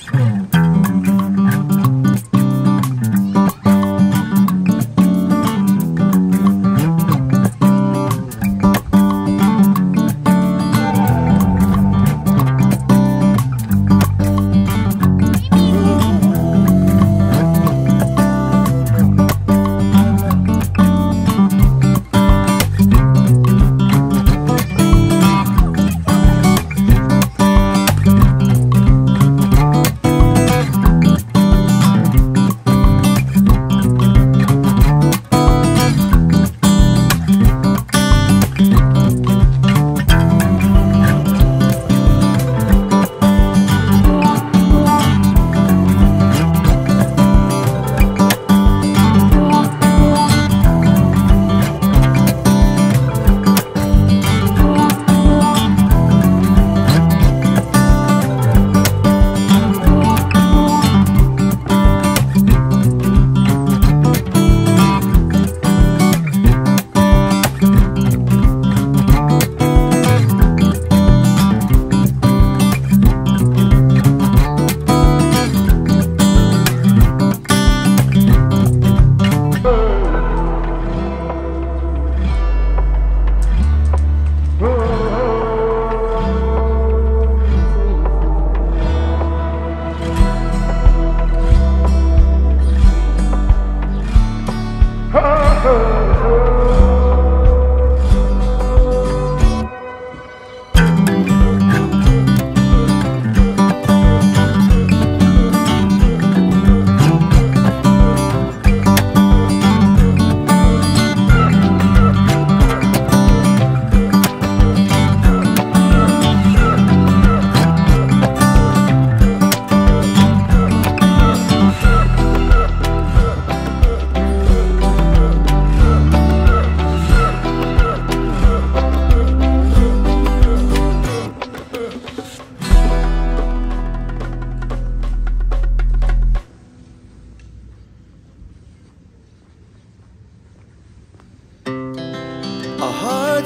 Oh.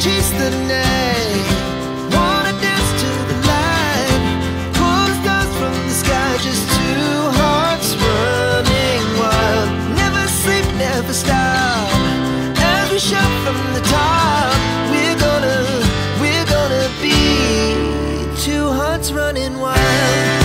Chase the night, wanna dance to the light, from the sky, just two hearts running wild. Never sleep, never stop. As we shout from the top, we're gonna, we're gonna be two hearts running wild.